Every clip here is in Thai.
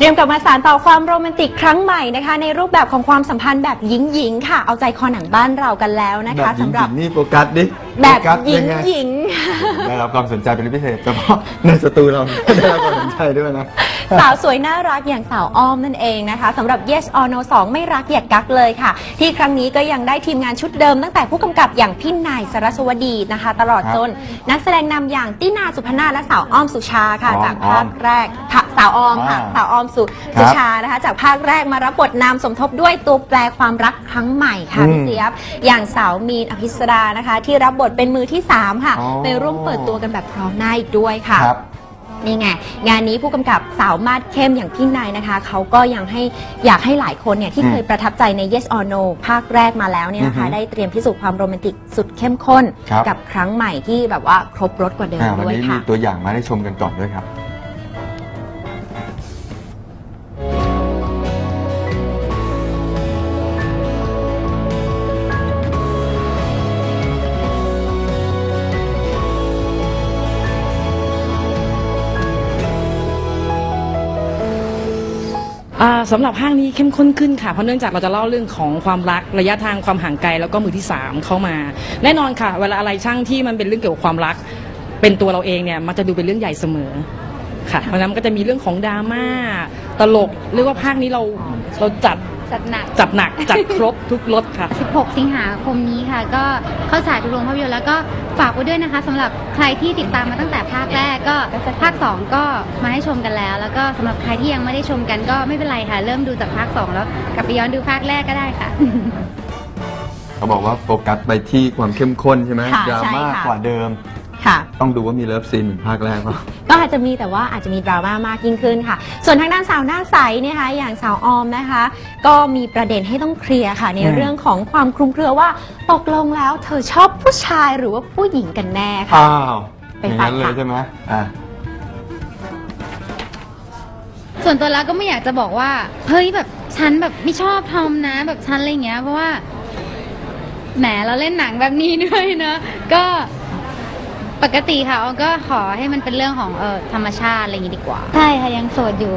เตรียมกลับมาสารต่อความโรแมนติกครั้งใหม่นะคะ ในรูปแบบของความสัมพันธ์แบบหญิงหญิงๆค่ะ เอาใจคอหนังบ้านเรากันแล้วนะแบคะบหญิสำงหรับๆนี่โฟกัสดิแบบโฟกัสหญิงเป็นไหญิง ได้รับความสนใจเป็นพิเศษเฉพาะในสตูเราได้รับความสนใจด้วยนะ สาวสวยน่ารักอย่างสาวอ้อมนั่นเองนะคะสำหรับ Yes or No 2 ไม่รักอย่ากักเลยค่ะ ที่ครั้งนี้ก็ยังได้ทีมงานชุดเดิมตั้งแต่ผู้กำกับอย่างพี่นายสรสวดีนะคะ ตลอดครับจน นักแสดงนำอย่างตินาสุพนาถและสาวอ้อมสุชาค่ะอ้อมจากอ้อภามคแรกค่ะสาวอ้อมค่ะอ่าสาวอ้อมสุครับสุชานะคะ จากภาคแรกมารับบทนำสมทบด้วยตัวแปรความรักครั้งใหม่ค่ะอืมพี่เจี๊ยบอย่างสาวมีนอภิสดานะคะ ที่รับบทเป็นมือที่สามค่ะอ๋อไปร่วมเปิดตัวกันแบบพร้อมหน้าอีกด้วยค่ะครับ นี่ไงงานนี้ผู้กำกับสาวมาดเข้มอย่างพี่นายนะคะ เขาก็ยังให้อยากให้หลายคนเนี่ยที่อืมเคยประทับใจใน Yes or No ภาคแรกมาแล้วเนี่ยนะคะ อือฮึได้เตรียมพิสูจน์ความโรแมนติกสุดเข้มข้น ครับ กับครั้งใหม่ที่แบบว่าครบรถกว่าเดิมอ่าวันด้วยนี้มีค่ะ ตัวอย่างมาให้ชมกันก่อนด้วยครับ อ่าสำหรับห้างนี้เข้มข้นขึ้นค่ะเพราะเนื่องจากเราจะเล่าเรื่องของความรักระยะทางความห่างไกลแล้วก็มือที่สามเข้ามา แน่นอนค่ะ เวลาอะไรช่างที่มันเป็นเรื่องเกี่ยวกับความรัก เป็นตัวเราเองเนี่ยมันจะดูเป็นเรื่องใหญ่เสมอค่ะเพราะฉะนั้นมันก็จะมีเรื่องของดราม่าตลกเรียกว่าภาคนี้เราเราจัด จัดหนัก จัดหนัก จัดครบทุกรสค่ะ 16 สิงหาคมนี้ค่ะ ก็เข้าฉายทุกโรงภาพยนตร์แล้วก็ฝากไว้ด้วยนะคะสำหรับใครที่ติดตามมาตั้งแต่ภาคแรกก็ภาค 2 ก็มาให้ชมกันแล้ว แล้วก็สำหรับใครที่ยังไม่ได้ชมกันก็ไม่เป็นไรค่ะ เริ่มดูจากภาค 2 แล้วกลับไปย้อนดูภาคแรกก็ได้ค่ะ เขาบอกว่าโฟกัสไปที่ความเข้มข้นใช่ไหมค่ะดราม่าใช่ค่ะ กว่าเดิม ค่ะ ต้องดูว่ามี love scene เหมือนภาคแรกป่ะ ก็อาจจะมีแต่ว่าอาจจะมีดราม่ามากยิ่งขึ้นค่ะ ส่วนทางด้านสาวหน้าใสเนี่ยนะคะอย่างสาวออมนะคะ ก็มีประเด็นให้ต้อง clear ค่ะ ในอืม เรื่องของความคลุมเครือว่าตกลงแล้วเธอชอบผู้ชายหรือว่าผู้หญิงกันแน่ค่ะ อ้าวไปอย่างฟังนั้นเลยค่ะใช่ไหมอ่าส่วนตัวแล้วก็ไม่อยากจะบอกว่า เฮ้ยแบบฉันแบบไม่ชอบทอมนะ แบบฉันอะไรอย่างเงี้ย เพราะว่าแหมเราเล่นหนังแบบนี้ด้วยนะก็ ปกติค่ะออมก็ขอให้มันเป็นเรื่องของเออธรรมชาติอะไรอย่างงี้ดีกว่า ใช่ค่ะยังโสดอยู่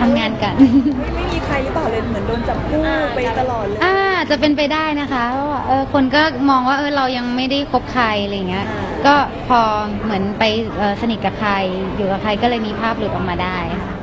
ทำงานกัน ไม่ไม่มีใครหรือเปล่าเลยเหมือนโดนจับคู่ไปตลอดเลย อ่าจะเป็นไปได้นะคะเพราะว่าเออคนก็มองว่าเออเรายังไม่ได้คบใครอะไรเงี้ยอ่าก็พอเหมือนไปเอ่อสนิทกับใครอยู่กับใครก็เลยมีภาพหลุดออกมาได้ค่ะ